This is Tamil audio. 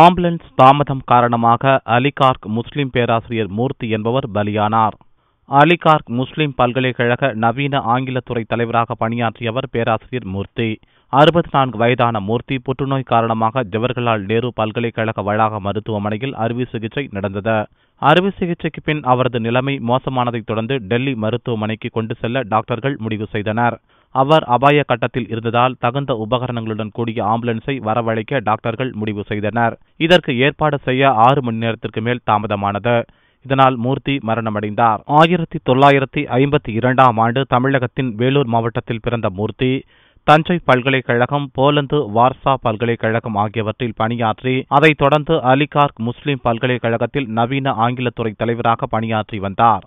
ஆம்புலன்ஸ் தாமதம் காரணமாக அலிகார்க் முஸ்லிம் பேராசிரியர் மூர்த்தி என்பவர் பலியானார். அலிகார்க் முஸ்லிம் பல்கலைக்கழக நவீன ஆங்கிலத்துறை தலைவராக பணியாற்றியவர் பேராசிரியர் மூர்த்தி. அறுபத்தி நான்கு வயதான மூர்த்தி புற்றுநோய் காரணமாக ஜவஹர்லால் நேரு பல்கலைக்கழக வளாக மருத்துவமனையில் அறுவை சிகிச்சை நடந்தது. அறுவை சிகிச்சைக்கு பின் அவரது நிலைமை மோசமானதைத் தொடர்ந்து டெல்லி மருத்துவமனைக்கு கொண்டு செல்ல டாக்டர்கள் முடிவு செய்தனர். அவர் அபாய கட்டத்தில் இருந்ததால் தகுந்த உபகரணங்களுடன் கூடிய ஆம்புலன்ஸை வரவழைக்க டாக்டர்கள் முடிவு செய்தனர். இதற்கு ஏற்பாடு செய்ய ஆறு மணி நேரத்திற்கு மேல் தாமதமானது. இதனால் மூர்த்தி மரணமடைந்தார். ஆயிரத்தி தொள்ளாயிரத்தி ஐம்பத்தி இரண்டாம் ஆண்டு தமிழகத்தின் வேலூர் மாவட்டத்தில் பிறந்த மூர்த்தி தஞ்சை பல்கலைக்கழகம் போலந்து வார்சா பல்கலைக்கழகம் ஆகியவற்றில் பணியாற்றி அதைத் தொடர்ந்து அலிகார்க் முஸ்லிம் பல்கலைக்கழகத்தில் நவீன ஆங்கிலத்துறை தலைவராக பணியாற்றி வந்தார்.